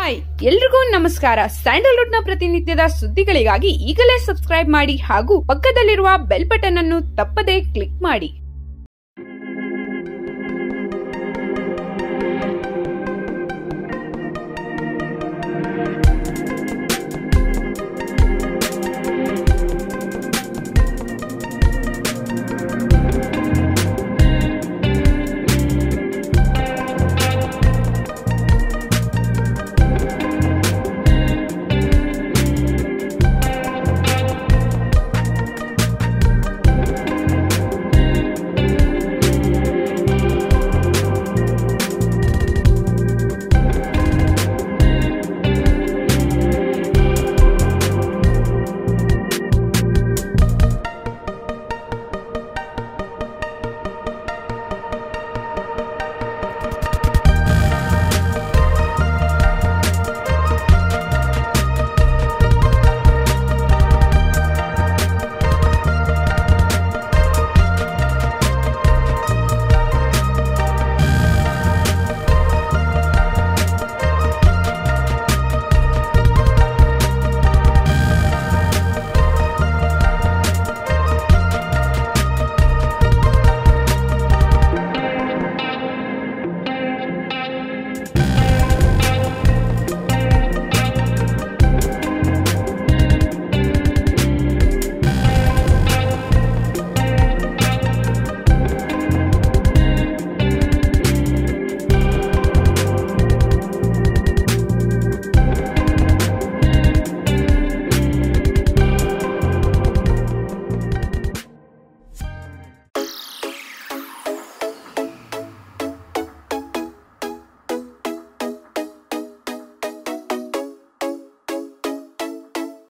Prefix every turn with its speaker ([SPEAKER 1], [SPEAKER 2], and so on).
[SPEAKER 1] Hi ಎಲ್ರಿಗೂ ನಮಸ್ಕಾರ. ಸ್ಯಾಂಡಲ್ವುಡ್ನ ಪ್ರತಿನಿತ್ಯದ ಸುದ್ದಿಗಳಿಗಾಗಿ ಈಗಲೇ ಸಬ್ಸ್ಕ್ರೈಬ್ ಮಾಡಿ ಹಾಗೂ ಪಕ್ಕದಲ್ಲಿರುವ ಬೆಲ್ ಬಟನ್ ಅನ್ನು ತಪ್ಪದೇ ಕ್ಲಿಕ್ ಮಾಡಿ.